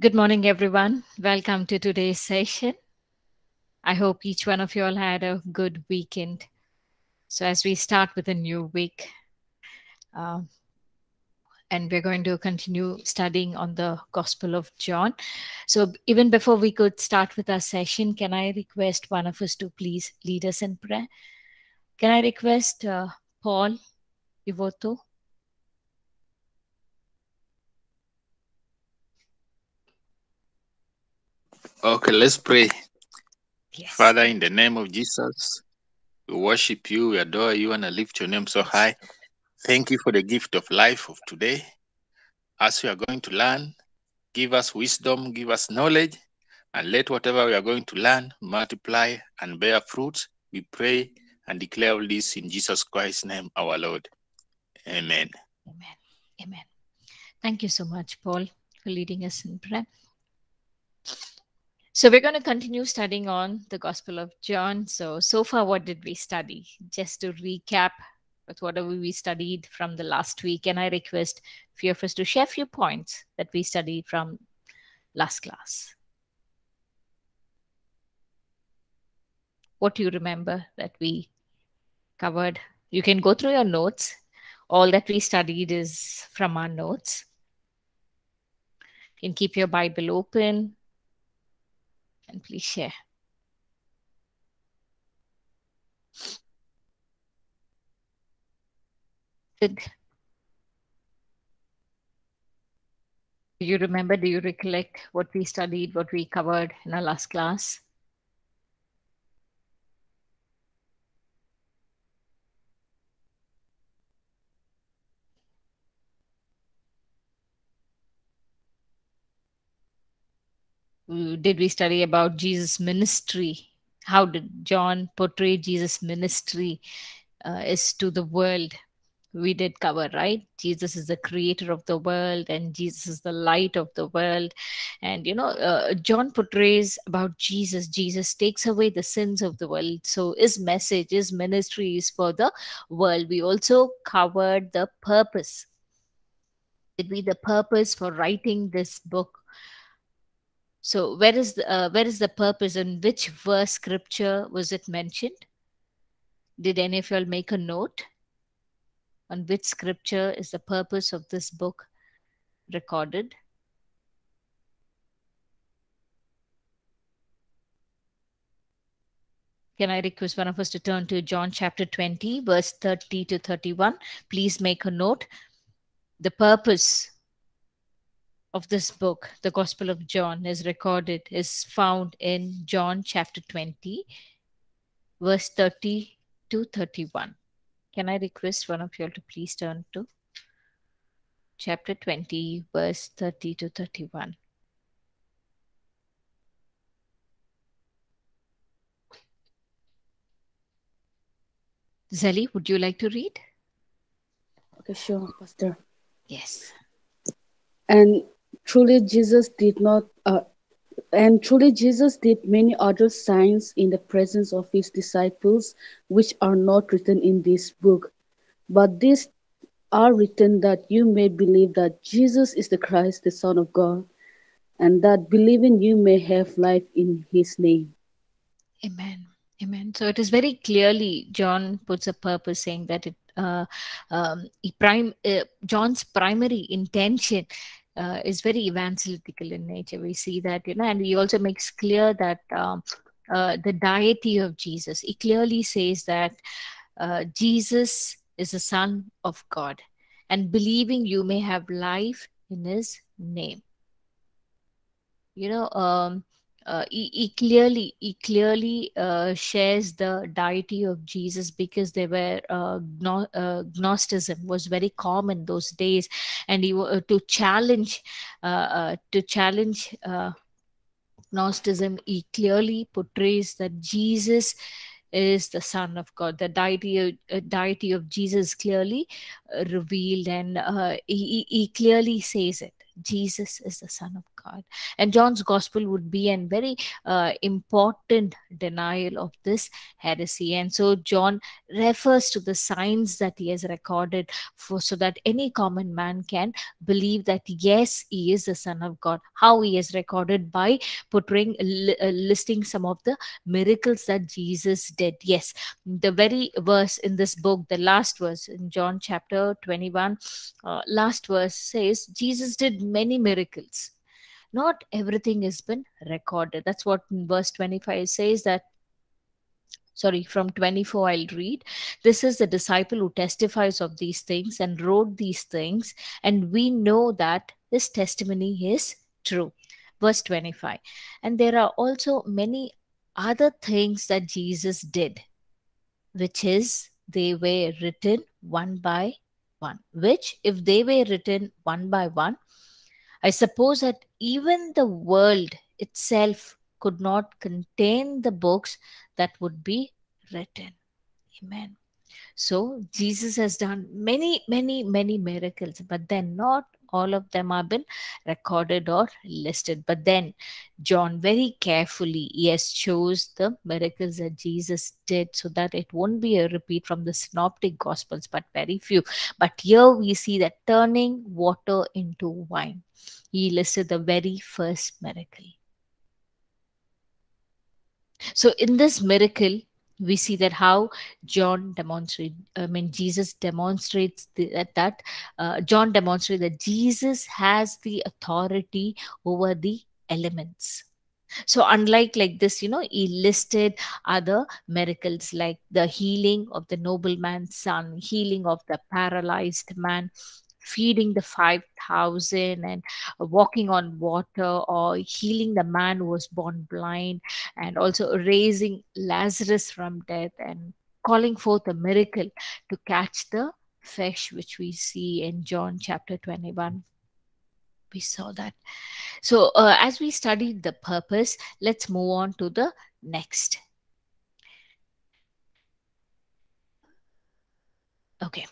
Good morning, everyone. Welcome to today's session. I hope each one of you all had a good weekend. So, as we start with a new week, uh, and we're going to continue studying on the Gospel of John. So, even before we could start with our session, can I request one of us to please lead us in prayer? Can I request uh, Paul Ivoto? Okay, let's pray. Yes. Father, in the name of Jesus, we worship you, we adore you, and I lift your name so high. Thank you for the gift of life of today. As we are going to learn, give us wisdom, give us knowledge, and let whatever we are going to learn multiply and bear fruit. We pray and declare all this in Jesus Christ's name, our Lord. Amen. Amen. Amen. Thank you so much, Paul, for leading us in prayer. So we're going to continue studying on the Gospel of John. So so far, what did we study? Just to recap with whatever we studied from the last week, and I request few of us to share a few points that we studied from last class. What do you remember that we covered? You can go through your notes. All that we studied is from our notes. You can keep your Bible open and please share. Did do you remember? Do you recollect what we studied, what we covered in our last class? Did we study about Jesus' ministry? How did John portray Jesus' ministry uh, is to the world? We did cover, right? Jesus is the creator of the world, and Jesus is the light of the world. And you know, uh, John portrays about Jesus. Jesus takes away the sins of the world. So his message, his ministry is for the world. We also covered the purpose. Did we the purpose for writing this book? So where is the uh, where is the purpose and which verse scripture was it mentioned? Did any of y'all make a note on which scripture is the purpose of this book recorded? Can I request one of us to turn to John chapter 20, verse 30 to 31? Please make a note. The purpose of this book, the Gospel of John, is recorded, is found in John chapter 20, verse 30 to 31. Can I request one of you all to please turn to chapter 20, verse 30 to 31? Zeli, would you like to read? Okay, sure, Pastor. Yes. And truly, Jesus did not, uh, and truly, Jesus did many other signs in the presence of his disciples, which are not written in this book. But these are written that you may believe that Jesus is the Christ, the Son of God, and that believing you may have life in his name. Amen. Amen. So it is very clearly John puts a purpose saying that it uh, um, prime uh, John's primary intention uh, is very evangelical in nature. We see that you know, and he also makes clear that um, uh, the deity of Jesus. He clearly says that uh, Jesus is the Son of God, and believing you may have life in His name. You know, um, uh, he, he clearly he clearly uh, shares the deity of Jesus because they were uh, gno- uh, Gnosticism was very common those days, and he wa- to challenge uh, uh, to challenge uh, Gnosticism, he clearly portrays that Jesus is the Son of God. The deity of, uh, deity of Jesus clearly uh, revealed, and uh, he he clearly says it. Jesus is the Son of God. And John's gospel would be a very uh, important denial of this heresy. And so John refers to the signs that he has recorded for so that any common man can believe that yes, he is the Son of God. How he is recorded by portraying, uh, listing some of the miracles that Jesus did. Yes, the very verse in this book, the last verse in John chapter 21, uh, last verse says, Jesus did many miracles not everything has been recorded. That's what verse 25 says that sorry from 24 i'll read. This is the disciple who testifies of these things and wrote these things and we know that this testimony is true. Verse 25 and there are also many other things that jesus did which is they were written one by one. Which if they were written one by one I suppose that even the world itself could not contain the books that would be written. Amen. So Jesus has done many, many, many miracles, but then not all of them have been recorded or listed. But then John very carefully, yes, chose the miracles that Jesus did so that it won't be a repeat from the synoptic gospels, but very few. But here we see that turning water into wine. He listed the very first miracle. So in this miracle, we see that how John demonstrates, I mean, Jesus demonstrates the, that, uh, John demonstrates that Jesus has the authority over the elements. So unlike like this, you know, he listed other miracles like the healing of the nobleman's son, healing of the paralyzed man, feeding the 5000 and walking on water or healing the man who was born blind and also raising lazarus from death and calling forth a miracle to catch the fish which we see in john chapter 21 we saw that. So uh, as we studied the purpose let's move on to the next. Okay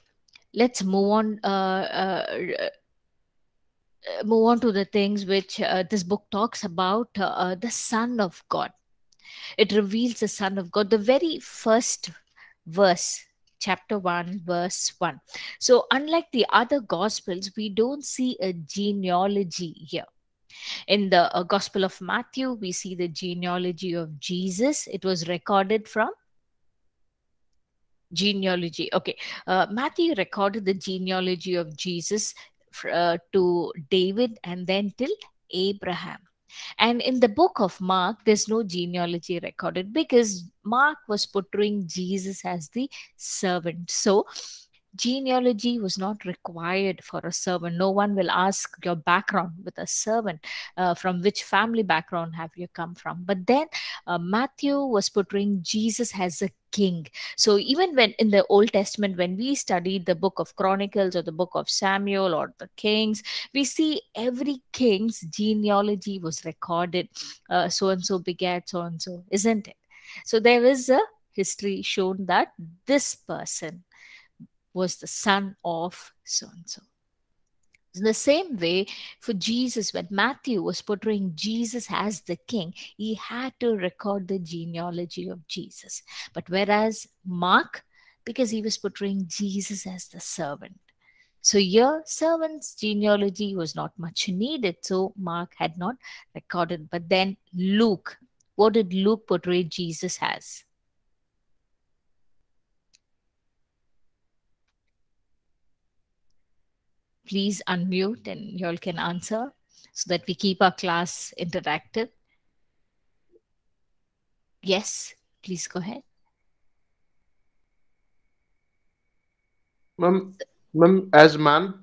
let's move on uh, uh, uh, move on to the things which uh, this book talks about the son of god. It reveals the son of god the very first verse chapter 1 verse 1 so unlike the other gospels we don't see a genealogy here. In the uh, gospel of matthew we see the genealogy of jesus. It was recorded from genealogy. Okay uh, matthew recorded the genealogy of jesus uh, to david and then till abraham. And in the book of mark there's no genealogy recorded because mark was portraying jesus as the servant. So genealogy was not required for a servant. No one will ask your background with a servant uh, from which family background have you come from. But then uh, matthew was portraying jesus as a king. So even when in the old testament when we studied the book of chronicles or the book of samuel or the kings we see every king's genealogy was recorded. Uh, so and so begat so and so isn't it? So there is a history shown that this person was the son of so and so. In the same way, for Jesus, when Matthew was portraying Jesus as the king, he had to record the genealogy of Jesus. But whereas Mark, because he was portraying Jesus as the servant. So your servant's genealogy was not much needed, so Mark had not recorded. But then Luke, what did Luke portray Jesus as? Please unmute and you all can answer so that we keep our class interactive. Yes, please go ahead. Ma'am, ma'am, as man?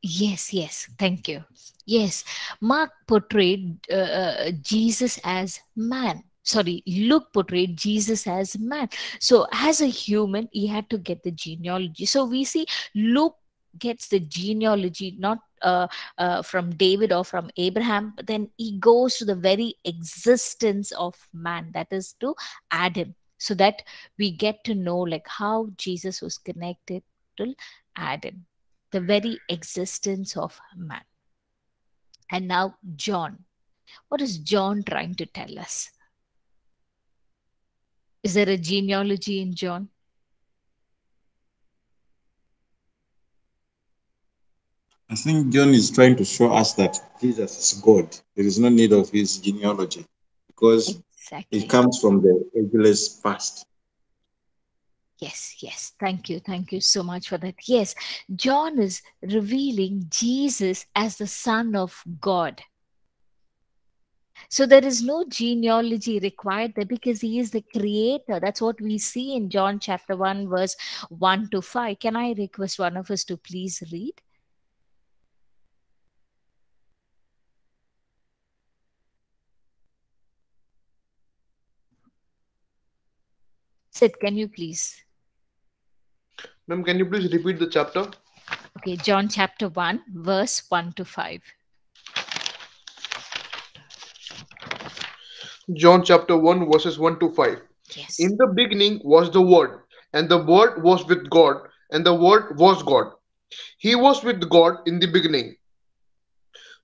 Yes, yes, thank you. Yes, Mark portrayed uh, uh, Jesus as man. Sorry, Luke portrayed Jesus as man. So, as a human, he had to get the genealogy. So, we see Luke gets the genealogy not uh, uh, from David or from Abraham, but then he goes to the very existence of man, that is to Adam, so that we get to know like how Jesus was connected to Adam, the very existence of man. And now, John. What is John trying to tell us? Is there a genealogy in John? I think John is trying to show us that Jesus is God. There is no need of his genealogy because Exactly. it comes from the ageless past. Yes, yes. Thank you. Thank you so much for that. Yes, John is revealing Jesus as the Son of God. So there is no genealogy required there because he is the creator. That's what we see in John chapter 1, verse 1 to 5. Can I request one of us to please read? Sid, can you please? Ma'am, can you please repeat the chapter? Okay, John chapter 1, verse 1 to 5. John chapter 1, verses 1 to 5. Yes. In the beginning was the Word, and the Word was with God, and the Word was God. He was with God in the beginning.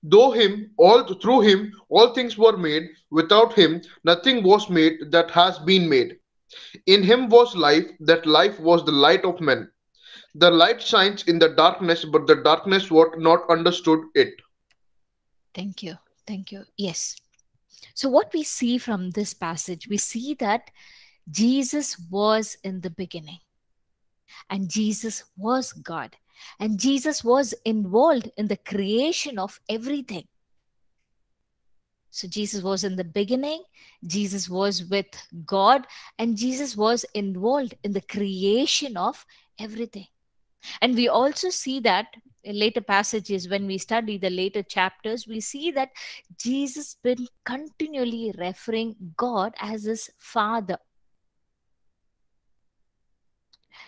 Though him, all through him, all things were made. Without him, nothing was made that has been made. In him was life, that life was the light of men. The light shines in the darkness, but the darkness was not understood it. Thank you. Thank you. Yes. So, what we see from this passage, we see that Jesus was in the beginning, and Jesus was God, and Jesus was involved in the creation of everything. So, Jesus was in the beginning, Jesus was with God, and Jesus was involved in the creation of everything. And we also see that in later passages, when we study the later chapters, we see that Jesus been continually referring God as his father.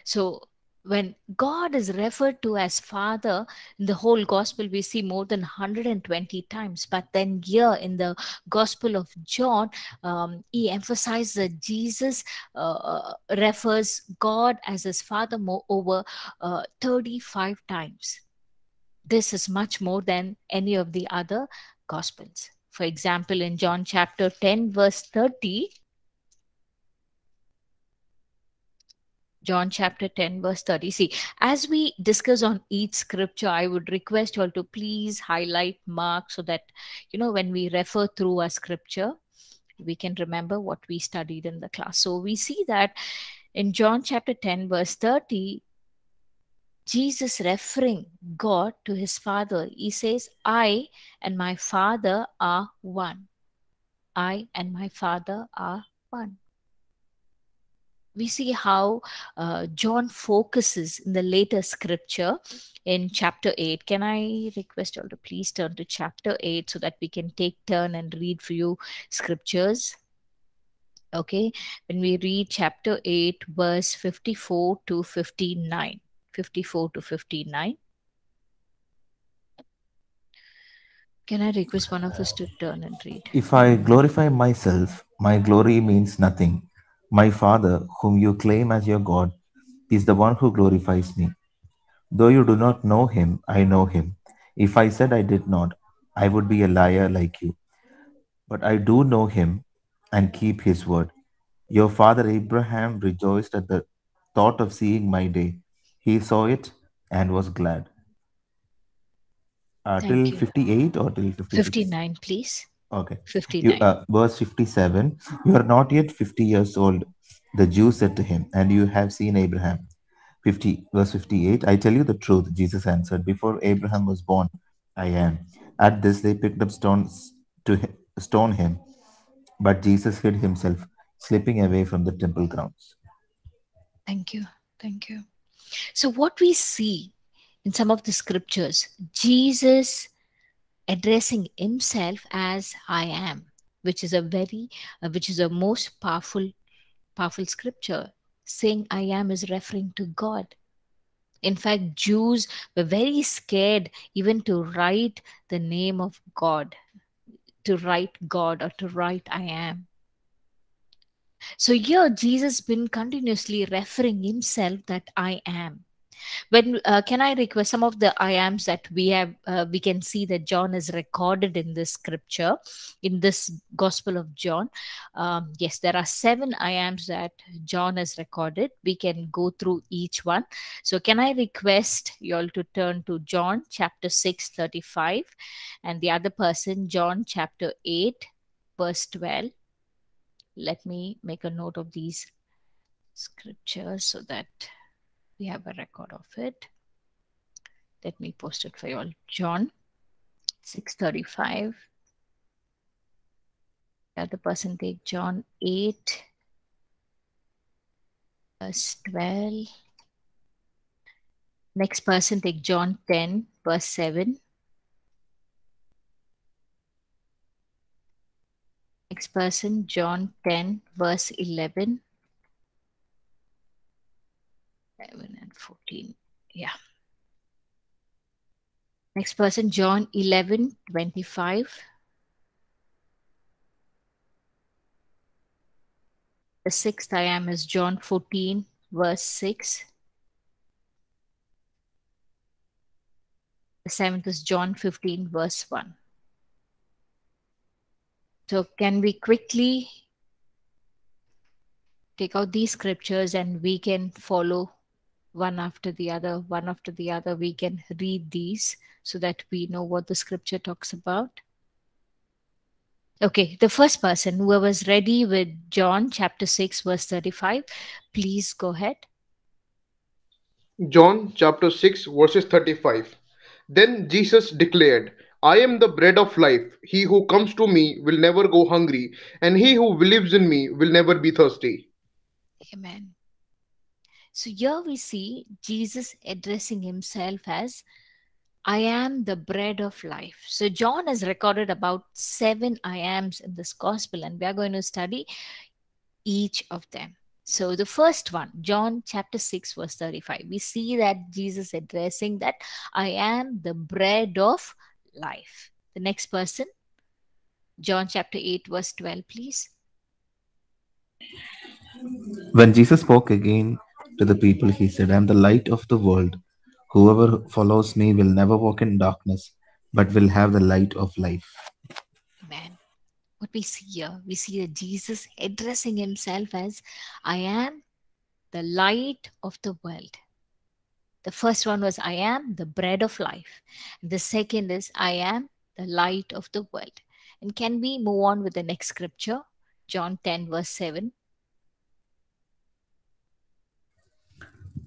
So when God is referred to as Father in the whole Gospel, we see more than 120 times. But then, here in the Gospel of John, um, he emphasizes that Jesus uh, refers God as his Father more over uh, 35 times. This is much more than any of the other Gospels. For example, in John chapter 10, verse 30, John chapter 10, verse 30. See, as we discuss on each scripture, I would request you all to please highlight, mark, so that, you know, when we refer through a scripture, we can remember what we studied in the class. So we see that in John chapter 10, verse 30, Jesus referring God to his Father, he says, I and my Father are one. I and my Father are one we see how uh, John focuses in the later scripture in chapter 8. Can I request you all to please turn to chapter 8 so that we can take turn and read for you scriptures? Okay, when we read chapter 8, verse 54 to 59. 54 to 59. Can I request one of us to turn and read? If I glorify myself, my glory means nothing. My Father, whom you claim as your God, is the one who glorifies me. Though you do not know him, I know him. If I said I did not, I would be a liar like you. But I do know him and keep his word. Your father Abraham rejoiced at the thought of seeing my day. He saw it and was glad. Uh, till you. 58 or till 56? 59, please. Okay. 59. You, uh, verse 57 You are not yet 50 years old, the Jews said to him, and you have seen Abraham. 50, verse 58 I tell you the truth, Jesus answered, Before Abraham was born, I am. At this, they picked up stones to stone him, but Jesus hid himself, slipping away from the temple grounds. Thank you. Thank you. So, what we see in some of the scriptures, Jesus addressing himself as I am, which is a very, uh, which is a most powerful, powerful scripture. Saying I am is referring to God. In fact, Jews were very scared even to write the name of God, to write God or to write I am. So here Jesus been continuously referring himself that I am. When uh, can i request some of the iams that we have uh, we can see that john is recorded in this scripture in this gospel of john? Um, yes there are seven iams that john has recorded. We can go through each one. So can i request you all to turn to john chapter 6 35 and the other person john chapter 8 verse 12 let me make a note of these scriptures so that we have a record of it. Let me post it for you all. John 635. The other person take John 8, verse 12. Next person take John 10, verse 7. Next person, John 10, verse 11. 11 and 14. Yeah. Next person, John 11, 25. The sixth I am is John 14, verse 6. The seventh is John 15, verse 1. So, can we quickly take out these scriptures and we can follow one after the other, one after the other. We can read these so that we know what the scripture talks about. Okay, the first person, who was ready with John chapter 6, verse 35, please go ahead. John chapter 6, verses 35. Then Jesus declared, I am the bread of life. He who comes to me will never go hungry, and he who believes in me will never be thirsty. Amen. So here we see Jesus addressing himself as I am the bread of life. So John has recorded about seven I ams in this gospel, and we are going to study each of them. So the first one, John chapter 6, verse 35, we see that Jesus addressing that I am the bread of life. The next person, John chapter 8, verse 12, please. When Jesus spoke again to the people, he said, I am the light of the world. Whoever follows me will never walk in darkness, but will have the light of life. Amen. What we see here, we see that Jesus addressing himself as, I am the light of the world. The first one was, I am the bread of life. The second is, I am the light of the world. And can we move on with the next scripture? John 10, verse 7.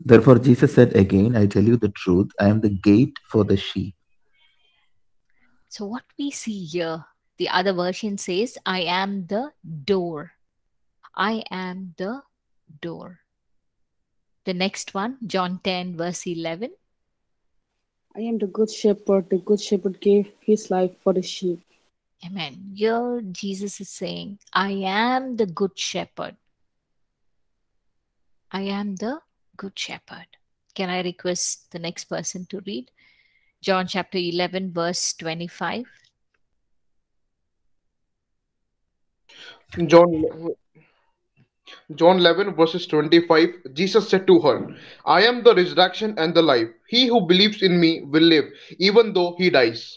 Therefore, Jesus said again, I tell you the truth, I am the gate for the sheep. So, what we see here, the other version says, I am the door. I am the door. The next one, John 10, verse 11. I am the good shepherd. The good shepherd gave his life for the sheep. Amen. Here, Jesus is saying, I am the good shepherd. I am the good shepherd. Can I request the next person to read? John chapter 11, verse 25. John John 11 verses 25 Jesus said to her I am the resurrection and the life he who believes in me will live even though he dies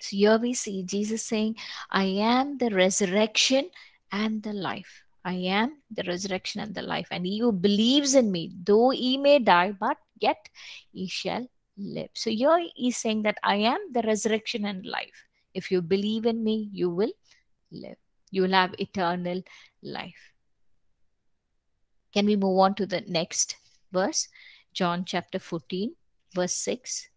So here we see Jesus saying, I am the resurrection and the life. I am the resurrection and the life. And he who believes in me, though he may die, but yet he shall live. So here he's saying that I am the resurrection and life. If you believe in me, you will live. You will have eternal life. Can we move on to the next verse? John chapter 14, verse 6.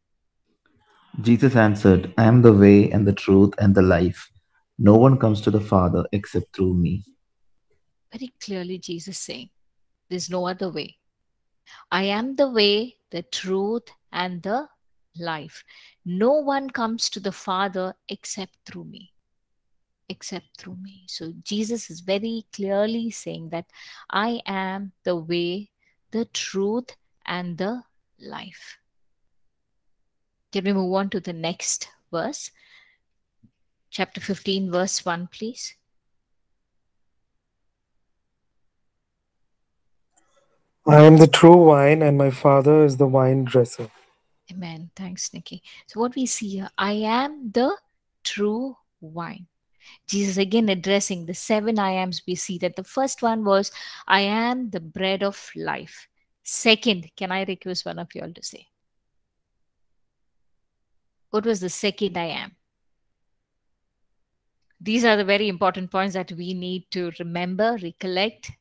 Jesus answered, I am the way and the truth and the life. No one comes to the Father except through me. Very clearly, Jesus saying, There's no other way. I am the way, the truth, and the life. No one comes to the Father except through me. Except through me. So Jesus is very clearly saying that I am the way, the truth, and the life. Can we move on to the next verse? Chapter 15, verse 1, please. I am the true wine, and my Father is the wine dresser. Amen. Thanks, Nikki. So, what we see here, I am the true wine. Jesus again addressing the seven I ams. We see that the first one was, I am the bread of life. Second, can I request one of you all to say? What was the second I am? These are the very important points that we need to remember, recollect.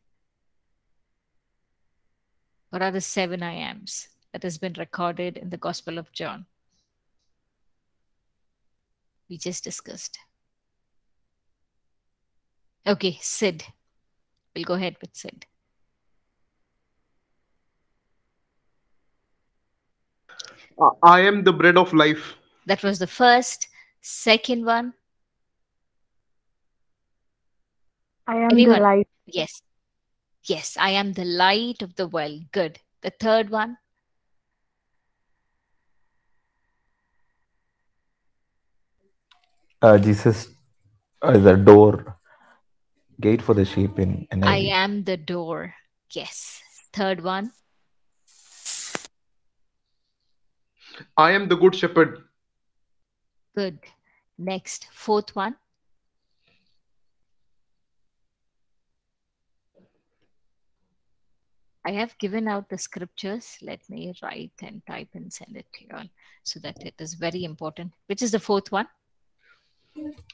What are the seven I ams that has been recorded in the Gospel of John? We just discussed. Okay, Sid. We'll go ahead with Sid. I am the bread of life. That was the first. Second one. I am Anyone? the life. Yes. Yes, I am the light of the world. Good. The third one. Uh, Jesus is a door, gate for the sheep in NIV. I am the door. Yes. Third one. I am the good shepherd. Good. Next. Fourth one. I have given out the scriptures. Let me write and type and send it to you all so that it is very important. Which is the fourth one?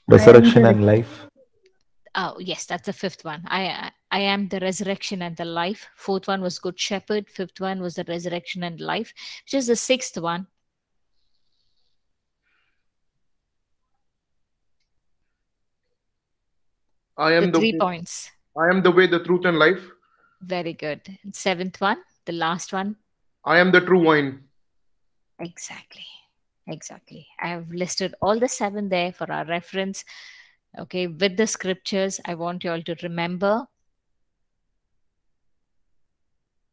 Resurrection and life. Oh, yes, that's the fifth one. I I am the resurrection and the life. Fourth one was good shepherd. Fifth one was the resurrection and life. Which is the sixth one? I am the, three points. I am the way, the truth, and life. Very good. And seventh one, the last one. I am the true wine. Exactly. Exactly. I have listed all the seven there for our reference. Okay, with the scriptures, I want you all to remember.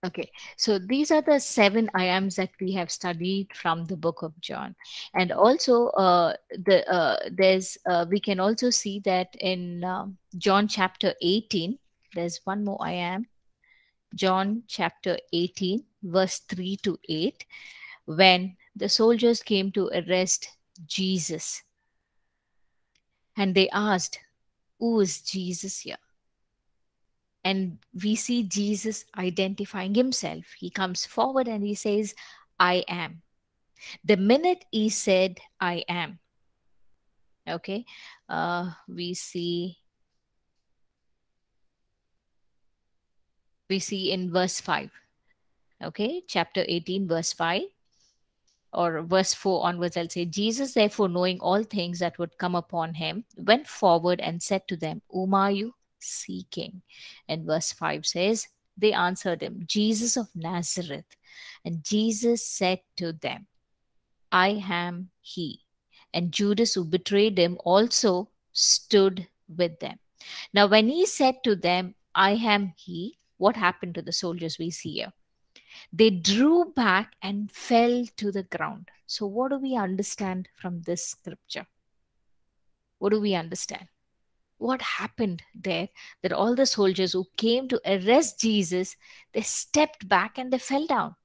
Okay, so these are the seven I ams that we have studied from the book of John, and also uh, the uh, there's uh, we can also see that in um, John chapter eighteen, there's one more I am. John chapter eighteen, verse three to eight, when the soldiers came to arrest Jesus. And they asked, Who is Jesus here? And we see Jesus identifying himself. He comes forward and he says, I am. The minute he said, I am, okay, uh, we see. We see in verse 5, okay, chapter 18, verse 5 or verse 4 onwards, I'll say, Jesus, therefore, knowing all things that would come upon him, went forward and said to them, Whom are you seeking? And verse 5 says, They answered him, Jesus of Nazareth. And Jesus said to them, I am he. And Judas, who betrayed him, also stood with them. Now, when he said to them, I am he, what happened to the soldiers we see here? they drew back and fell to the ground. So, what do we understand from this scripture? What do we understand? What happened there that all the soldiers who came to arrest Jesus, they stepped back and they fell down?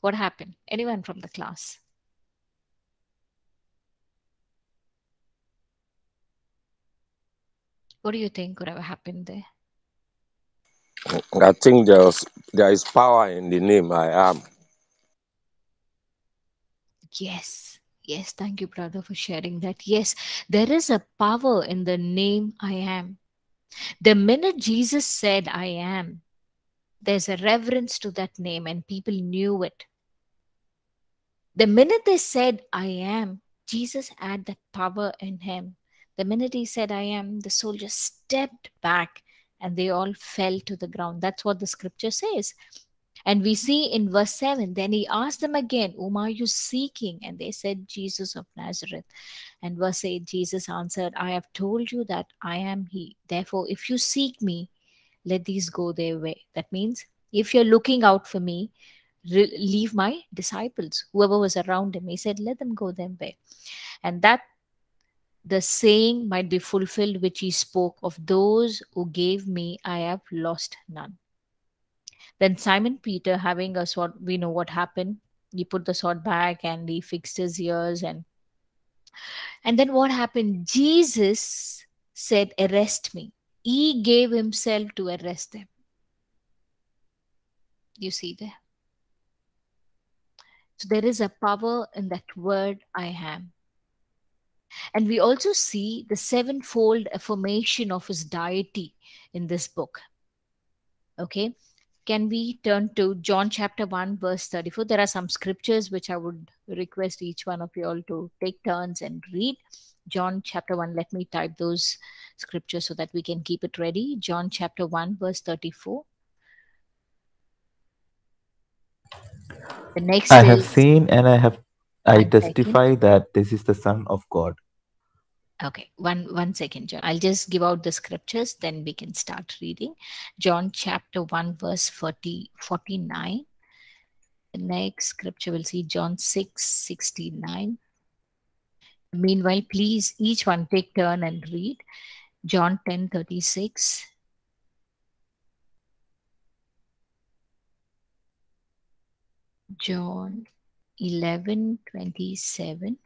What happened? Anyone from the class? What do you think could have happened there? I think there's there is power in the name I am. Yes. Yes. Thank you, brother, for sharing that. Yes, there is a power in the name I am. The minute Jesus said, I am, there's a reverence to that name, and people knew it. The minute they said, I am, Jesus had that power in him. The minute he said, I am, the soldier stepped back and they all fell to the ground. That's what the scripture says. And we see in verse 7 then he asked them again, Whom are you seeking? And they said, Jesus of Nazareth. And verse 8 Jesus answered, I have told you that I am he. Therefore, if you seek me, let these go their way. That means if you're looking out for me, leave my disciples, whoever was around him. He said, Let them go their way. And that the saying might be fulfilled which he spoke of those who gave me, I have lost none. Then Simon Peter, having a sword, we know what happened. He put the sword back and he fixed his ears and and then what happened? Jesus said, Arrest me. He gave himself to arrest them. You see there? So there is a power in that word, I am. And we also see the sevenfold affirmation of his deity in this book. Okay. Can we turn to John chapter 1, verse 34? There are some scriptures which I would request each one of you all to take turns and read. John chapter 1, let me type those scriptures so that we can keep it ready. John chapter 1, verse 34. The next I have seen and I have I testify that this is the Son of God. Okay, one one second, John. I'll just give out the scriptures, then we can start reading. John chapter 1, verse 40, 49. The next scripture we'll see John 6, 69. Meanwhile, please each one take turn and read. John 10, 36. John 11, 27.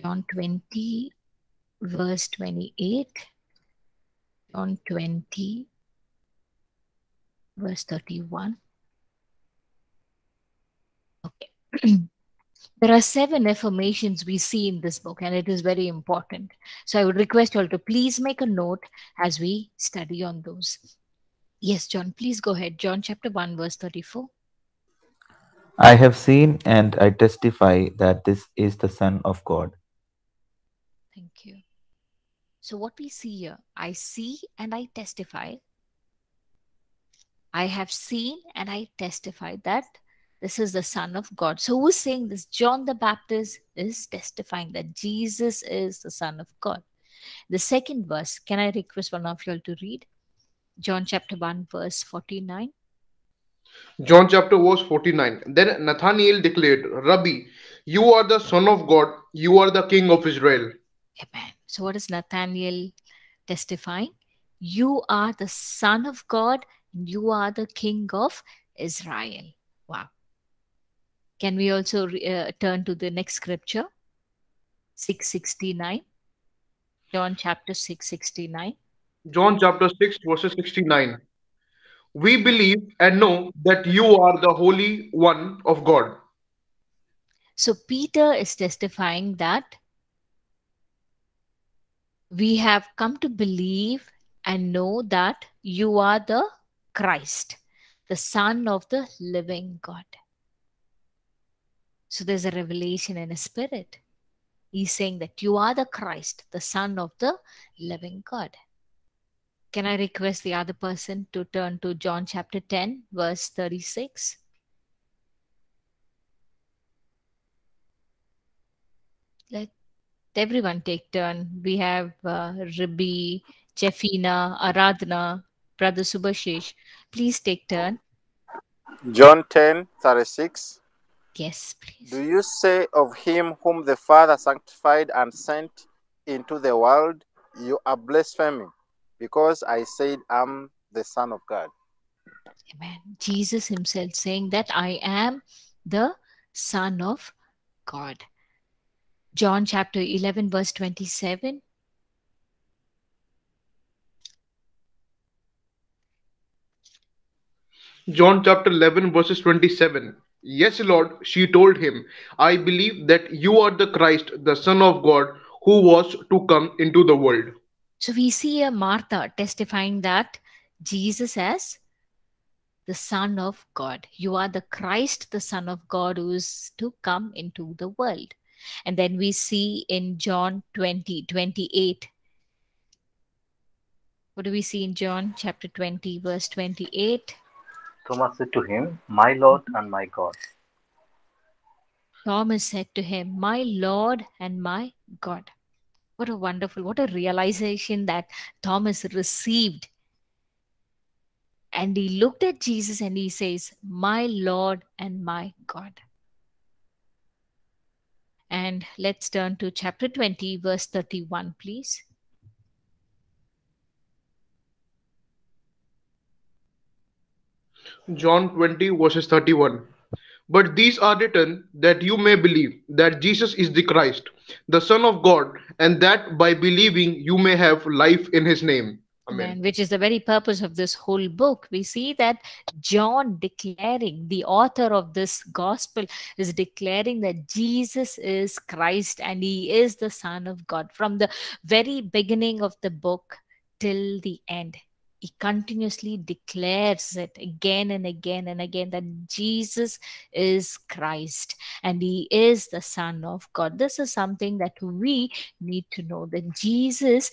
John 20, verse 28. John 20, verse 31. Okay. there are seven affirmations we see in this book, and it is very important. So I would request you all to please make a note as we study on those. Yes, John, please go ahead. John chapter 1, verse 34. I have seen and I testify that this is the Son of God. Thank you. So, what we see here, I see and I testify. I have seen and I testify that this is the Son of God. So, who's saying this? John the Baptist is testifying that Jesus is the Son of God. The second verse, can I request one of you all to read? John chapter 1, verse 49. John chapter verse 49. Then Nathanael declared, Rabbi, you are the Son of God, you are the King of Israel. Amen. So, what is Nathanael testifying? You are the Son of God, and you are the King of Israel. Wow. Can we also uh, turn to the next scripture? 669. John chapter 669. John chapter 6, verses 69. We believe and know that you are the Holy One of God. So, Peter is testifying that we have come to believe and know that you are the Christ, the Son of the living God. So there's a revelation in a spirit. He's saying that you are the Christ, the Son of the living God. Can I request the other person to turn to John chapter 10, verse 36? Let everyone take turn. We have uh, Ribi, Jeffina, Aradhana, Brother Subhashish. Please take turn. John 10 36. Yes, please. Do you say of him whom the Father sanctified and sent into the world, you are blaspheming, because I said I'm the Son of God? Amen. Jesus himself saying that I am the Son of God. John chapter 11, verse 27. John chapter 11, verses 27. Yes, Lord, she told him, I believe that you are the Christ, the Son of God, who was to come into the world. So we see a Martha testifying that Jesus as the Son of God. You are the Christ, the Son of God, who is to come into the world. And then we see in John 20, 28. What do we see in John chapter 20, verse 28? Thomas said to him, My Lord and my God. Thomas said to him, My Lord and my God. What a wonderful, what a realization that Thomas received. And he looked at Jesus and he says, My Lord and my God. And let's turn to chapter 20, verse 31, please. John 20, verses 31. But these are written that you may believe that Jesus is the Christ, the Son of God, and that by believing you may have life in his name. Amen. Which is the very purpose of this whole book. We see that John declaring, the author of this gospel, is declaring that Jesus is Christ and he is the Son of God. From the very beginning of the book till the end, he continuously declares it again and again and again that Jesus is Christ and he is the Son of God. This is something that we need to know that Jesus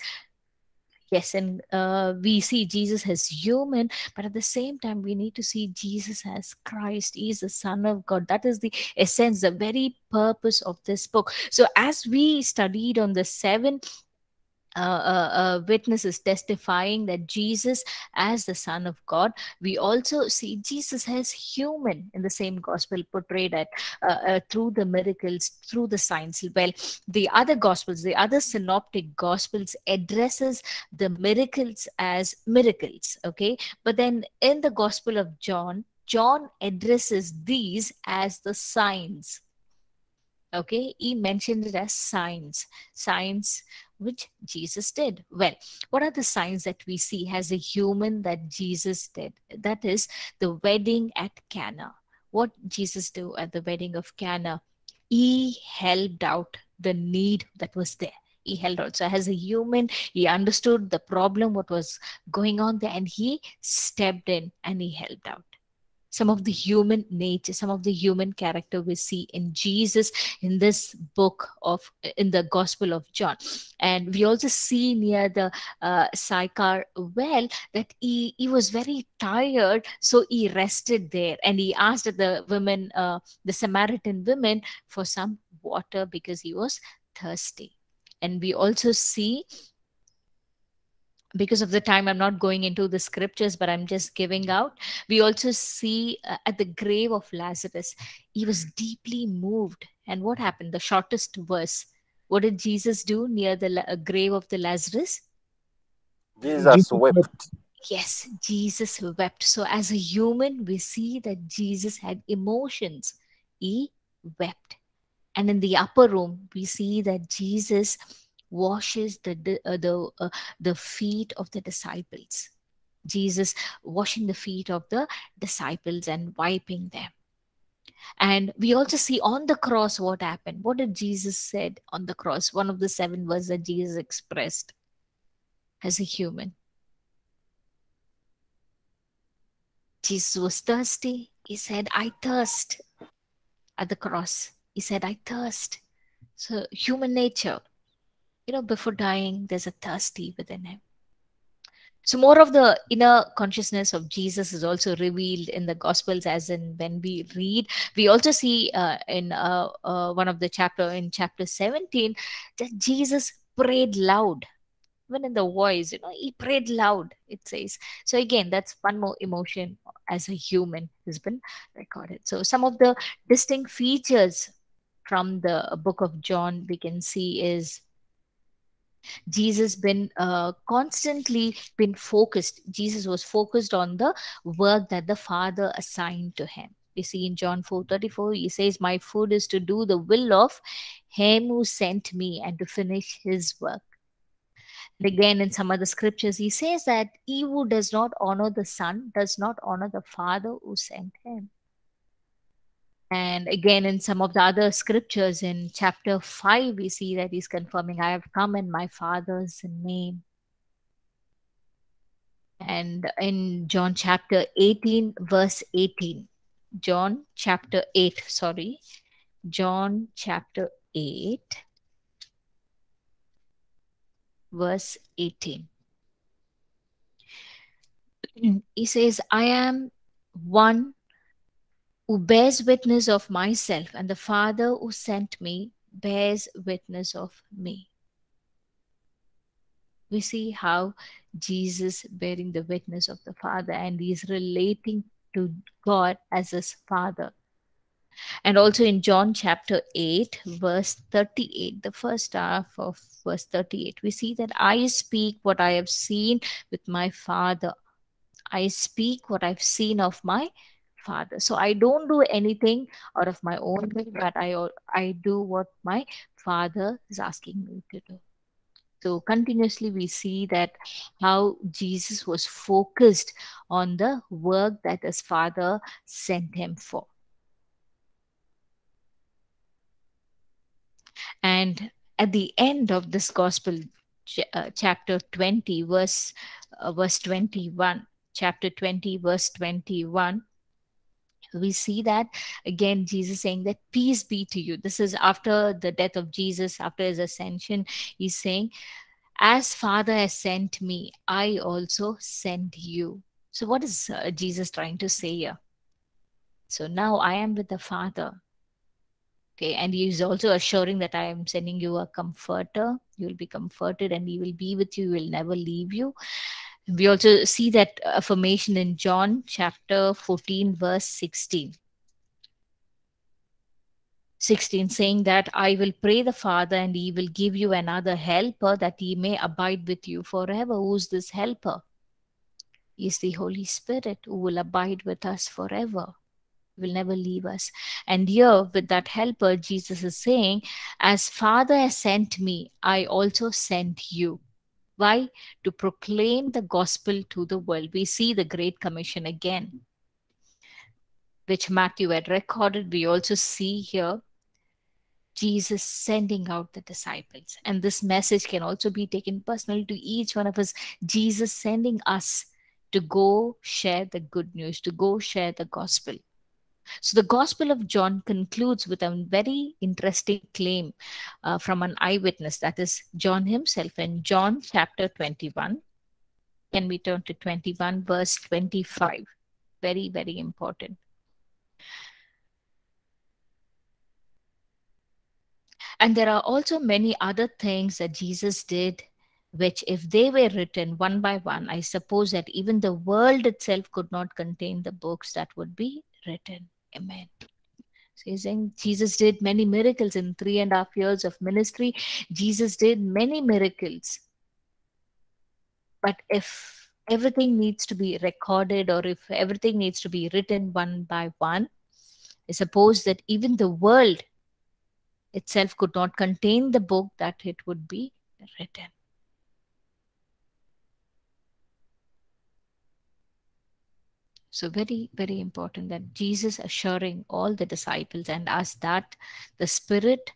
yes and uh, we see jesus as human but at the same time we need to see jesus as christ. He is the son of god. That is the essence the very purpose of this book. So as we studied on the seven uh, uh, uh, witnesses testifying that Jesus as the Son of God. We also see Jesus as human in the same gospel portrayed at uh, uh, through the miracles, through the signs. Well, the other gospels, the other synoptic gospels addresses the miracles as miracles. Okay, but then in the Gospel of John, John addresses these as the signs okay he mentioned it as signs signs which jesus did. Well what are the signs that we see as a human that jesus did? That is the wedding at cana. What jesus do at the wedding of cana? He helped out the need that was there. He held out. So as a human he understood the problem what was going on there and he stepped in and he helped out some of the human nature, some of the human character we see in Jesus in this book of in the Gospel of John. And we also see near the uh, Sychar well that he, he was very tired, so he rested there and he asked the women, uh, the Samaritan women, for some water because he was thirsty. And we also see because of the time i'm not going into the scriptures but i'm just giving out. We also see uh, at the grave of lazarus he was deeply moved. And what happened? The shortest verse. What did jesus do near the la- uh, grave of the lazarus? Jesus wept. yes jesus wept. So as a human we see that jesus had emotions. He wept. And in the upper room we see that jesus washes the the uh, the, uh, the feet of the disciples. Jesus washing the feet of the disciples and wiping them. And we also see on the cross what happened. What did jesus said on the cross? One of the seven words that jesus expressed as a human. Jesus was thirsty. He said i thirst. At the cross he said i thirst. So human nature you know, before dying, there's a thirsty within him. So, more of the inner consciousness of Jesus is also revealed in the Gospels, as in when we read. We also see uh, in uh, uh, one of the chapter, in chapter 17, that Jesus prayed loud. Even in the voice, you know, he prayed loud, it says. So, again, that's one more emotion as a human has been recorded. So, some of the distinct features from the book of John we can see is jesus been uh, constantly been focused. Jesus was focused on the work that the father assigned to him. We see in john 4 34 he says my food is to do the will of him who sent me and to finish his work. And again in some other scriptures he says that he who does not honor the son does not honor the father who sent him and again, in some of the other scriptures in chapter 5, we see that he's confirming, I have come in my Father's name. And in John chapter 18, verse 18, John chapter 8, sorry, John chapter 8, verse 18. He says, I am one who bears witness of myself, and the Father who sent me bears witness of me. We see how Jesus bearing the witness of the Father and he's relating to God as his Father. And also in John chapter 8, verse 38, the first half of verse 38, we see that I speak what I have seen with my Father. I speak what I've seen of my Father. So I don't do anything out of my own will, but I, I do what my Father is asking me to do. So continuously we see that how Jesus was focused on the work that his Father sent him for. And at the end of this gospel, uh, chapter 20, verse, uh, verse 21, chapter 20, verse 21, we see that again jesus saying that peace be to you. This is after the death of jesus after his ascension he's saying as father has sent me i also send you. So what is uh, jesus trying to say here? So now i am with the father. Okay and he is also assuring that i am sending you a comforter. You will be comforted and he will be with you. He will never leave you we also see that affirmation in John chapter 14, verse 16. 16 saying that I will pray the Father and he will give you another helper that he may abide with you forever. Who's this helper? Is the Holy Spirit who will abide with us forever, will never leave us. And here, with that helper, Jesus is saying, As Father has sent me, I also sent you. Why? To proclaim the gospel to the world. We see the Great Commission again, which Matthew had recorded. We also see here Jesus sending out the disciples. And this message can also be taken personally to each one of us. Jesus sending us to go share the good news, to go share the gospel. So the Gospel of John concludes with a very interesting claim uh, from an eyewitness, that is John himself. In John chapter 21, can we turn to 21, verse 25? Very, very important. And there are also many other things that Jesus did, which, if they were written one by one, I suppose that even the world itself could not contain the books that would be written. Amen. So he's saying Jesus did many miracles in three and a half years of ministry. Jesus did many miracles. But if everything needs to be recorded or if everything needs to be written one by one, I suppose that even the world itself could not contain the book that it would be written. So, very, very important that Jesus assuring all the disciples and us that the Spirit,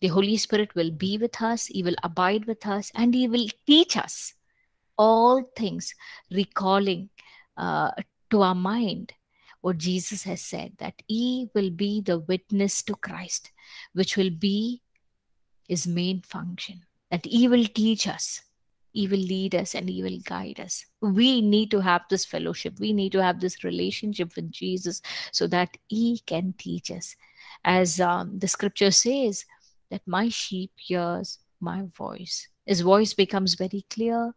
the Holy Spirit will be with us, He will abide with us, and He will teach us all things, recalling uh, to our mind what Jesus has said that He will be the witness to Christ, which will be His main function, that He will teach us he will lead us and he will guide us we need to have this fellowship. We need to have this relationship with jesus so that he can teach us. As um, the scripture says that my sheep hears my voice. His voice becomes very clear.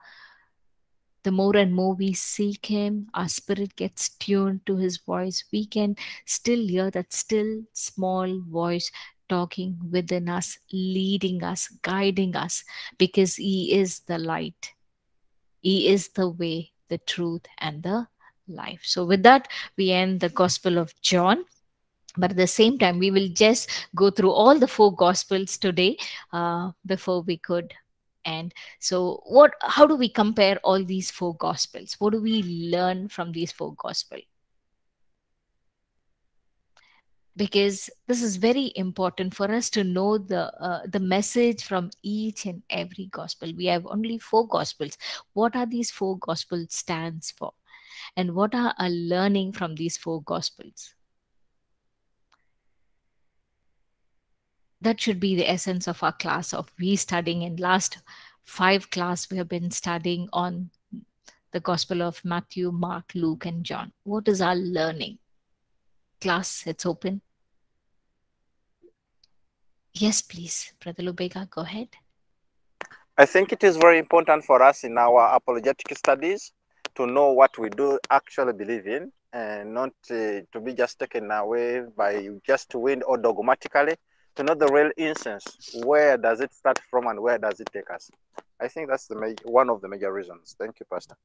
The more and more we seek him our spirit gets tuned to his voice. We can still hear that still small voice talking within us, leading us, guiding us, because He is the light. He is the way, the truth, and the life. So, with that, we end the Gospel of John. But at the same time, we will just go through all the four Gospels today uh, before we could end. So, what? How do we compare all these four Gospels? What do we learn from these four Gospels? Because this is very important for us to know the uh, the message from each and every gospel. We have only four gospels. What are these four gospels stands for? And what are our learning from these four gospels? That should be the essence of our class of we studying. In last five class we have been studying on the gospel of matthew mark luke and john. What is our learning? Class it's open Yes, please. Brother Lubega, go ahead. I think it is very important for us in our apologetic studies to know what we do actually believe in and not uh, to be just taken away by just wind or dogmatically to know the real instance. Where does it start from and where does it take us? I think that's the major, one of the major reasons. Thank you, Pastor.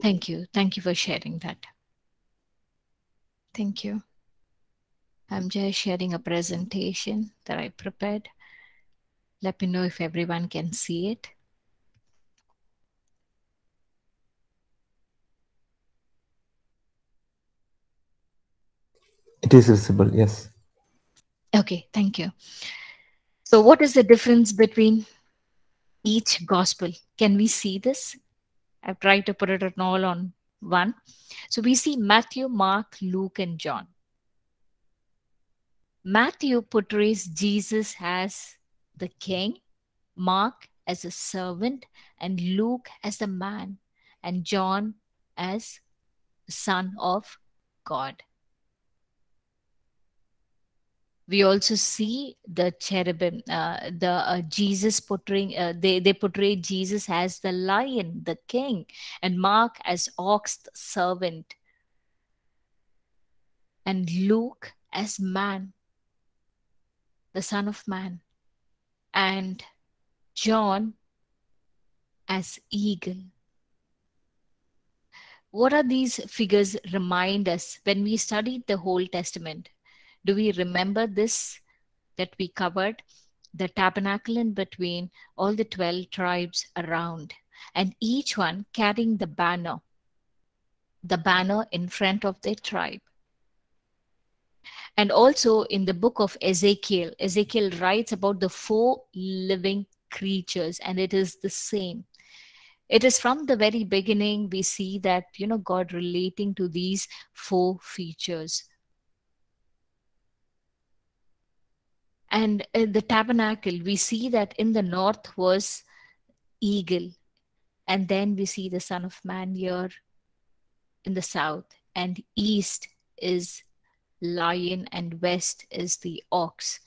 Thank you. Thank you for sharing that. Thank you. I'm just sharing a presentation that I prepared. Let me know if everyone can see it. It is visible, yes. Okay, thank you. So, what is the difference between each gospel? Can we see this? I've tried to put it all on one. So, we see Matthew, Mark, Luke, and John. Matthew portrays Jesus as the king, Mark as a servant, and Luke as a man, and John as son of God. We also see the cherubim, uh, the uh, Jesus portraying, uh, they, they portray Jesus as the lion, the king, and Mark as ox, the servant, and Luke as man, the Son of Man, and John as eagle. What are these figures remind us when we studied the whole Testament? Do we remember this that we covered? The tabernacle in between all the 12 tribes around, and each one carrying the banner, the banner in front of their tribe. And also in the book of Ezekiel, Ezekiel writes about the four living creatures, and it is the same. It is from the very beginning we see that, you know, God relating to these four features. And in the tabernacle, we see that in the north was eagle, and then we see the Son of Man here in the south, and east is lion and west is the ox.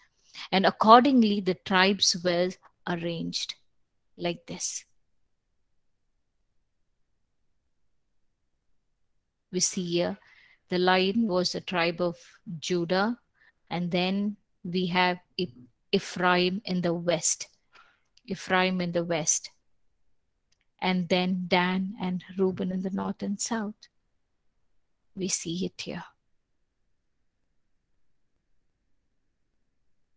And accordingly, the tribes were arranged like this. We see here the lion was the tribe of Judah, and then we have Ephraim in the west. Ephraim in the west. And then Dan and Reuben in the north and south. We see it here.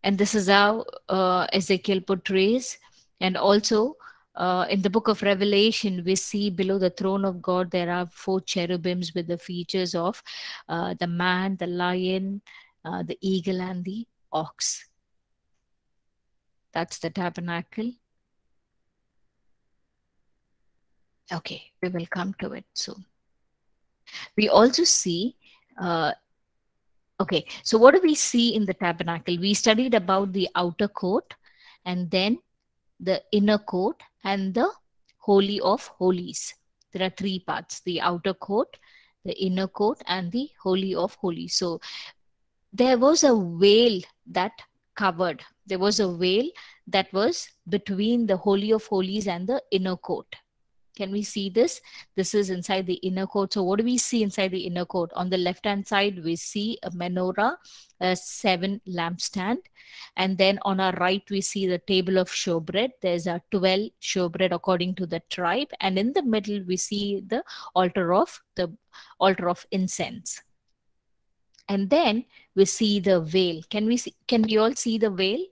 And this is how uh, Ezekiel portrays. And also uh, in the book of Revelation, we see below the throne of God there are four cherubims with the features of uh, the man, the lion, uh, the eagle, and the ox. That's the tabernacle. Okay, we will come to it soon. We also see uh, Okay, so what do we see in the tabernacle? We studied about the outer court and then the inner court and the holy of holies. There are three parts the outer court, the inner court, and the holy of holies. So there was a veil that covered, there was a veil that was between the holy of holies and the inner court. Can we see this? This is inside the inner court. So what do we see inside the inner court? On the left-hand side, we see a menorah, a seven lampstand. And then on our right, we see the table of showbread. There's a 12 showbread according to the tribe. And in the middle, we see the altar of the altar of incense. And then we see the veil. Can we see, can we all see the veil?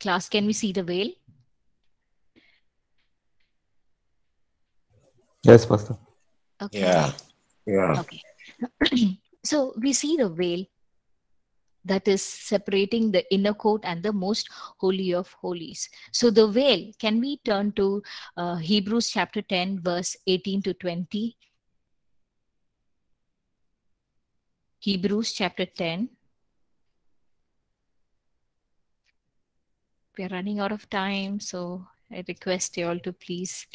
Class, can we see the veil? Yes, Pastor. Okay. Yeah. Yeah. Okay. so we see the veil that is separating the inner court and the most holy of holies. So the veil, can we turn to uh, Hebrews chapter 10, verse 18 to 20? Hebrews chapter 10. We are running out of time, so I request you all to please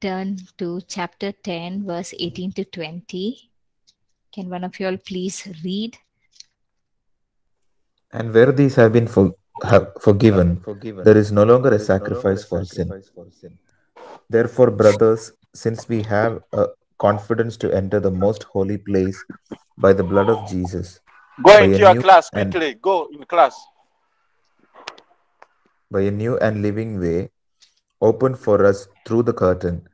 turn to chapter 10, verse 18 to 20. Can one of you all please read? And where these have been for- have forgiven, there is no longer a sacrifice for sin. Therefore, brothers, since we have a confidence to enter the most holy place by the blood of Jesus, Go into your class quickly. Go in class. By a new and living way opened for us through the curtain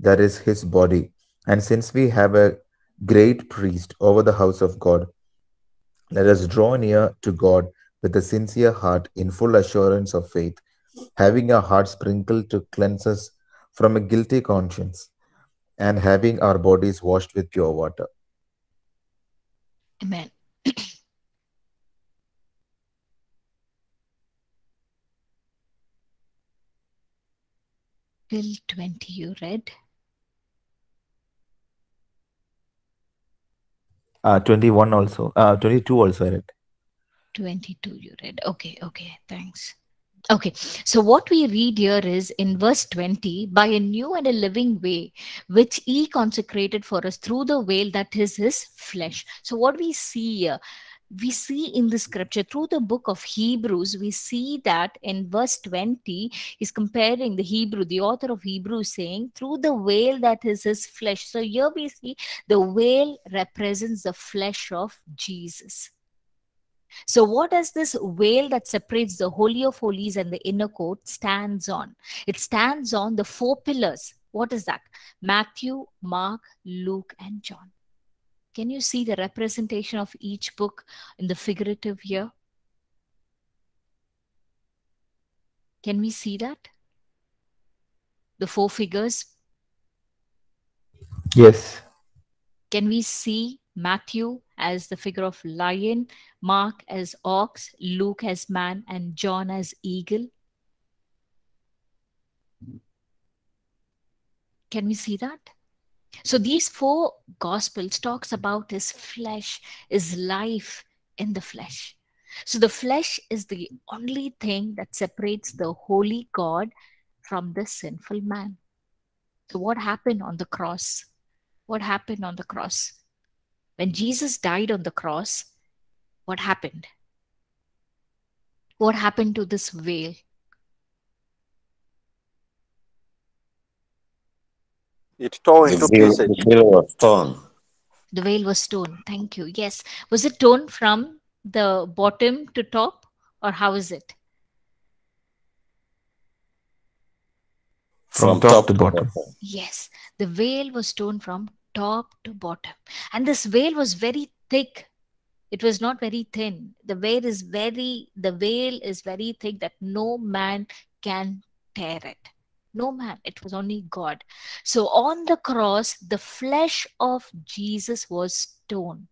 that is his body. And since we have a great priest over the house of God, let us draw near to God with a sincere heart in full assurance of faith, having our hearts sprinkled to cleanse us from a guilty conscience, and having our bodies washed with pure water. Amen. Till 20 you read. Uh, 21 also, uh, 22 also I read. 22 you read. Okay, okay, thanks. Okay, so what we read here is in verse 20 by a new and a living way, which he consecrated for us through the veil that is his flesh. So, what we see here, we see in the scripture through the book of Hebrews, we see that in verse 20, he's comparing the Hebrew, the author of Hebrews saying, through the veil that is his flesh. So, here we see the veil represents the flesh of Jesus. So, what does this veil that separates the Holy of Holies and the inner court stands on? It stands on the four pillars. What is that? Matthew, Mark, Luke, and John. Can you see the representation of each book in the figurative here? Can we see that? The four figures. Yes. Can we see Matthew as the figure of lion, Mark as ox, Luke as man, and John as eagle? Can we see that? So these four gospels talks about his flesh, his life in the flesh. So the flesh is the only thing that separates the holy God from the sinful man. So what happened on the cross? What happened on the cross? When Jesus died on the cross, what happened? What happened to this veil? It tore The into veil, pieces. the veil was torn The veil was torn. Thank you. Yes. Was it torn from the bottom to top, or how is it? From top to bottom. Yes. The veil was torn from top to bottom. And this veil was very thick. It was not very thin. The veil is very, the veil is very thick that no man can tear it. No man. It was only God. So on the cross, the flesh of Jesus was torn.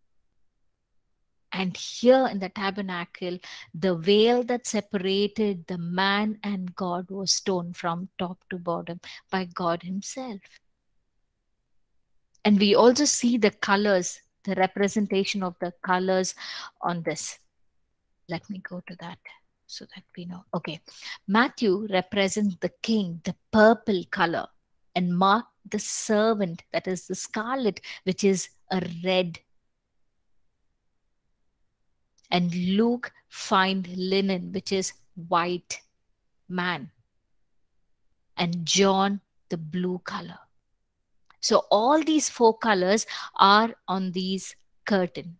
And here in the tabernacle, the veil that separated the man and God was torn from top to bottom by God Himself. And we also see the colors, the representation of the colors on this. Let me go to that so that we know. Okay. Matthew represents the king, the purple color, and Mark the servant, that is the scarlet, which is a red and Luke find linen, which is white man, and John the blue color. So all these four colors are on these curtain.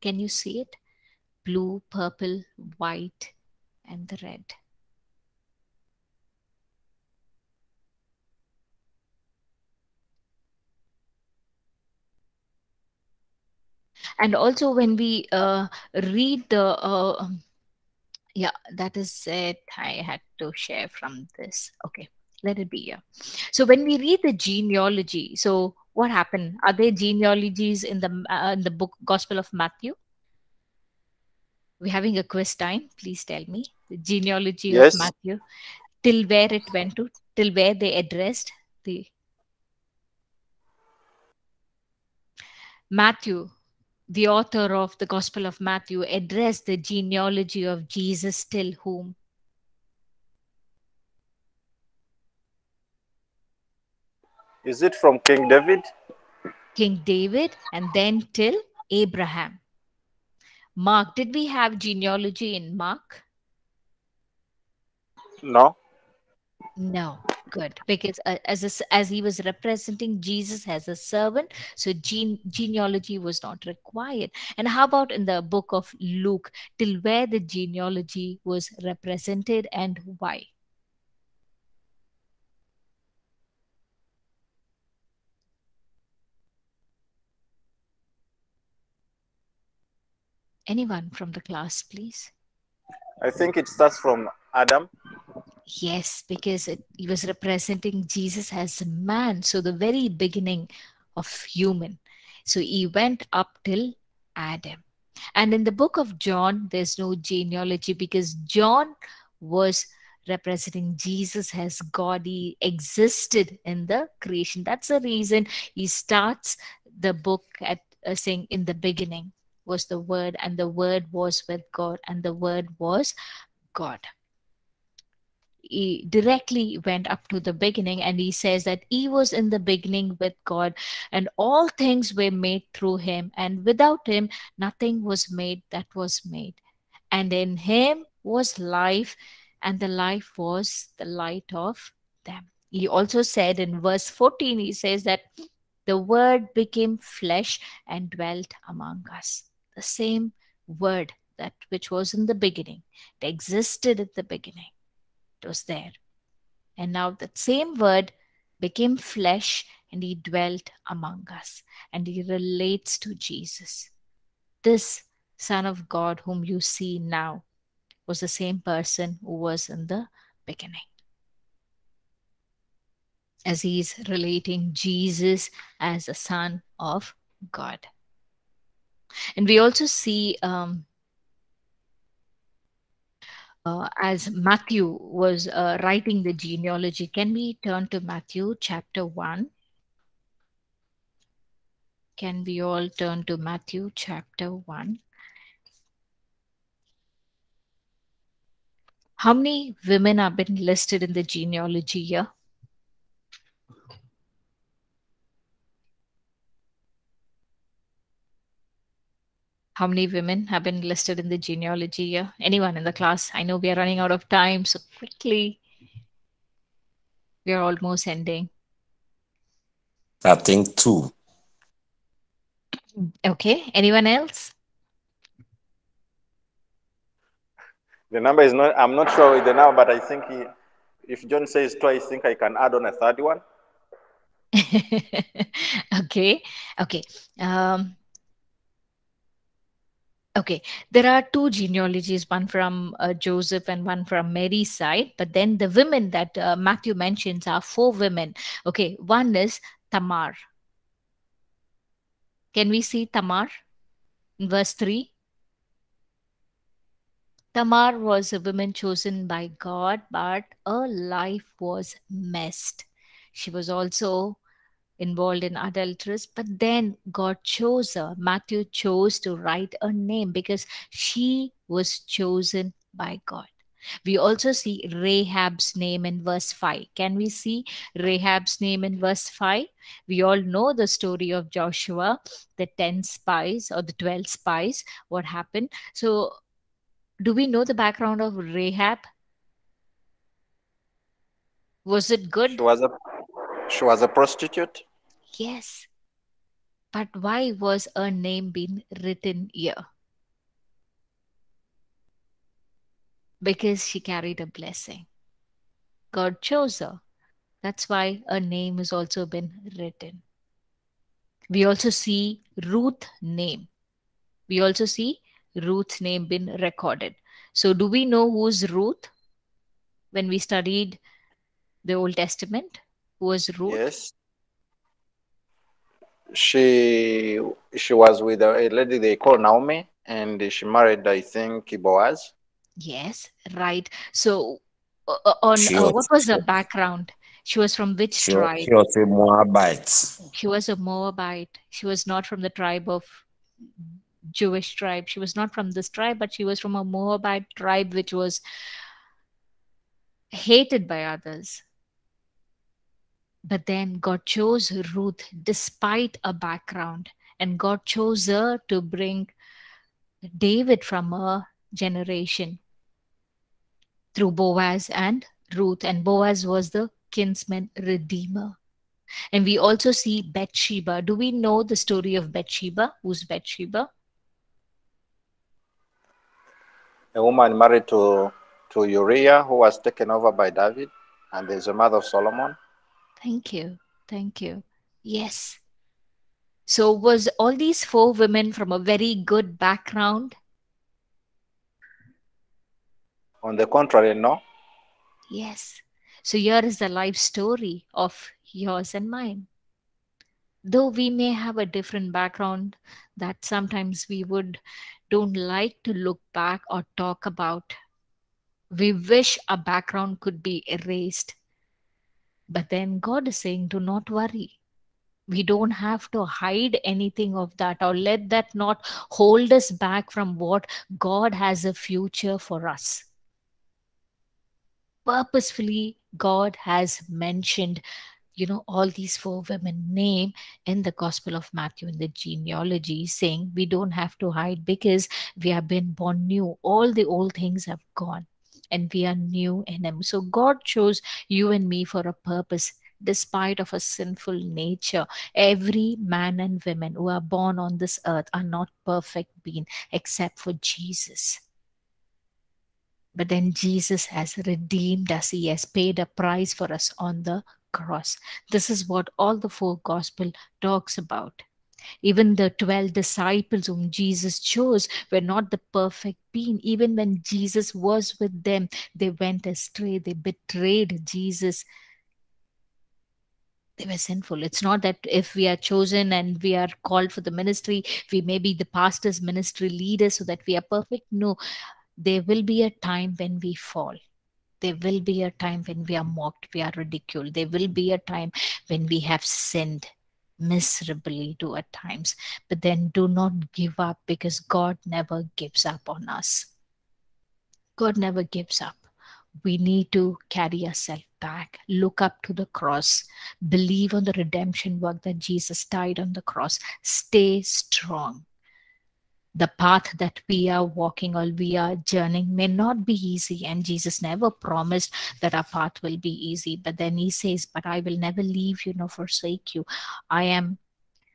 Can you see it? Blue, purple, white, and the red. and also when we uh, read the uh, um, yeah that is it. I had to share from this. Okay let it be here. So when we read the genealogy so what happened? Are there genealogies in the uh, in the book gospel of matthew we're having a quiz time please tell me the genealogy Yes. of matthew till where it went to till where they addressed the matthew the author of the Gospel of Matthew addressed the genealogy of Jesus till whom? Is it from King David? King David and then till Abraham. Mark, did we have genealogy in Mark? No. No, good because uh, as a as he was representing Jesus as a servant, so gene genealogy was not required. And how about in the book of Luke, till where the genealogy was represented and why? Anyone from the class, please? I think it starts from Adam. Yes, because it, he was representing Jesus as a man. So the very beginning of human. So he went up till Adam. And in the book of John, there's no genealogy because John was representing Jesus as God. He existed in the creation. That's the reason he starts the book at uh, saying, In the beginning was the Word, and the Word was with God, and the Word was God. He directly went up to the beginning and he says that he was in the beginning with God and all things were made through him and without him nothing was made that was made. And in him was life and the life was the light of them. He also said in verse 14 he says that the word became flesh and dwelt among us the same word that which was in the beginning it existed at the beginning it was there. And now that same word became flesh and he dwelt among us and he relates to Jesus. This Son of God, whom you see now, was the same person who was in the beginning. As he is relating Jesus as a Son of God. And we also see um, uh, as Matthew was uh, writing the genealogy. Can we turn to Matthew chapter 1? Can we all turn to Matthew chapter 1? How many women have been listed in the genealogy here? How many women have been listed in the genealogy here? Anyone in the class? I know we are running out of time, so quickly. We are almost ending. I think two. Okay. Anyone else? The number is not, I'm not sure with the number, but I think he, if John says two, I think I can add on a third one. okay. Okay. Um, Okay, there are two genealogies, one from uh, Joseph and one from Mary's side. But then the women that uh, Matthew mentions are four women. Okay, one is Tamar. Can we see Tamar in verse 3? Tamar was a woman chosen by God, but her life was messed. She was also involved in adulteress but then god chose her matthew chose to write her name because she was chosen by god we also see Rahab's name in verse 5. Can we see Rahab's name in verse 5? We all know the story of Joshua, the 10 spies or the 12 spies, what happened. So, do we know the background of Rahab? Was it good? She was a, she was a prostitute. Yes. But why was her name being written here? Because she carried a blessing. God chose her. That's why her name has also been written. We also see Ruth name. We also see Ruth's name been recorded. So do we know who's Ruth? When we studied the Old Testament, who was Ruth? Yes. She she was with a lady they call Naomi, and she married, I think, Boaz. Yes, right. So, uh, uh on uh, was, what was her background? She was from which she was, tribe? she was a Moabite. She was a Moabite. She was not from the tribe of Jewish tribe. She was not from this tribe, but she was from a Moabite tribe, which was hated by others. But then God chose Ruth despite a background, and God chose her to bring David from a generation through Boaz and Ruth, and Boaz was the kinsman redeemer. And we also see Bathsheba. Do we know the story of Bathsheba? Who's Bathsheba? A woman married to, to Uriah who was taken over by David, and there's a mother of Solomon. Thank you. Thank you. Yes. So was all these four women from a very good background? On the contrary, no. Yes. So here is the life story of yours and mine. Though we may have a different background that sometimes we would don't like to look back or talk about. We wish our background could be erased. But then God is saying, do not worry. We don't have to hide anything of that or let that not hold us back from what God has a future for us. Purposefully god has mentioned you know all these four women name in the gospel of matthew in the genealogy saying we don't have to hide because we have been born new. All the old things have gone and we are new in him so god chose you and me for a purpose despite of a sinful nature every man and women who are born on this earth are not perfect being except for jesus but then Jesus has redeemed us. He has paid a price for us on the cross. This is what all the four gospel talks about. Even the 12 disciples whom Jesus chose were not the perfect being. Even when Jesus was with them, they went astray. They betrayed Jesus. They were sinful. It's not that if we are chosen and we are called for the ministry, we may be the pastor's ministry leader so that we are perfect. No, there will be a time when we fall there will be a time when we are mocked we are ridiculed there will be a time when we have sinned miserably do at times but then do not give up because god never gives up on us. God never gives up. We need to carry ourselves back. Look up to the cross. Believe on the redemption work that jesus died on the cross. Stay strong the path that we are walking or we are journeying may not be easy and jesus never promised that our path will be easy but then he says but i will never leave you nor forsake you i am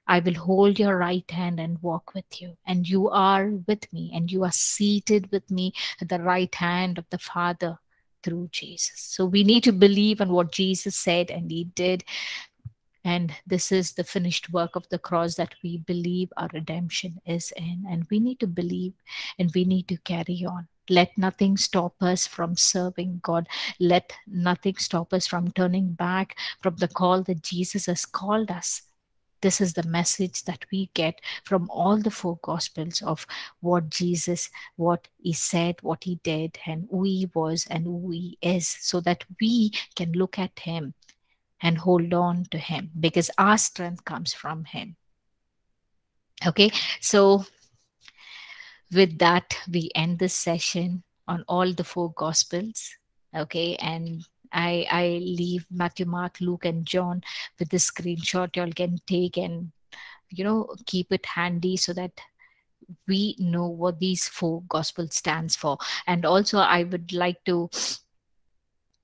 I will hold your right hand and walk with you. And you are with me, and you are seated with me at the right hand of the Father through Jesus. So we need to believe on what Jesus said and he did. And this is the finished work of the cross that we believe our redemption is in. And we need to believe and we need to carry on. Let nothing stop us from serving God. Let nothing stop us from turning back from the call that Jesus has called us. This is the message that we get from all the four gospels of what Jesus, what he said, what he did, and who he was and who he is, so that we can look at him and hold on to him because our strength comes from him. Okay so with that we end this session on all the four gospels. Okay and i i leave matthew mark luke and john with the screenshot y'all can take and you know keep it handy so that we know what these four gospels stands for. And also i would like to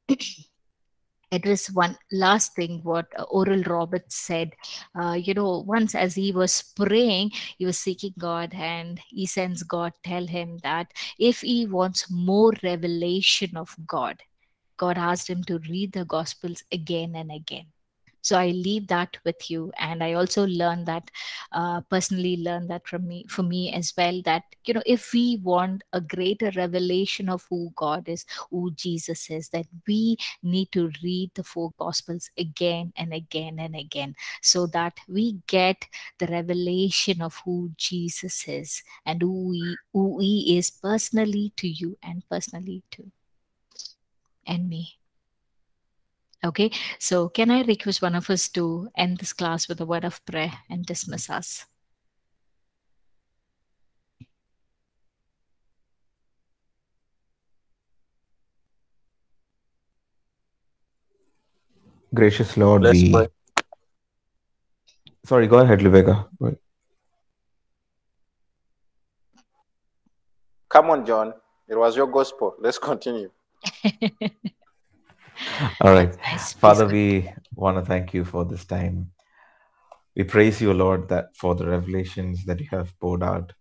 address one last thing what uh, oral roberts said. Uh, you know once as he was praying he was seeking god and he sends god tell him that if he wants more revelation of god god asked him to read the gospels again and again so i leave that with you and i also learned that uh, personally learned that from me for me as well that you know if we want a greater revelation of who god is who jesus is that we need to read the four gospels again and again and again so that we get the revelation of who jesus is and who he, who he is personally to you and personally to and me Okay, so can I request one of us to end this class with a word of prayer and dismiss us? Gracious Lord, Let's we. pray. Sorry, go ahead, Lubega. Come on, John. It was your gospel. Let's continue. All right. Nice. Father, we want to thank you for this time. We praise you, Lord, that for the revelations that you have poured out.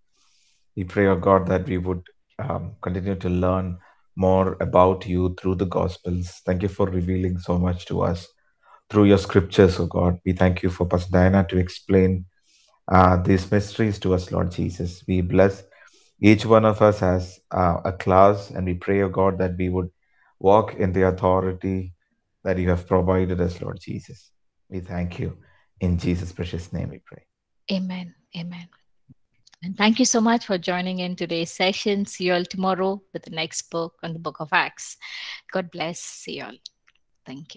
We pray, O God, that we would um, continue to learn more about you through the Gospels. Thank you for revealing so much to us through your scriptures, O God. We thank you for Pastor Diana to explain uh, these mysteries to us, Lord Jesus. We bless each one of us as uh, a class, and we pray, O God, that we would walk in the authority that you have provided us, Lord Jesus. We thank you. In Jesus' precious name we pray. Amen. Amen. And thank you so much for joining in today's session. See you all tomorrow with the next book on the book of Acts. God bless. See you all. Thank you.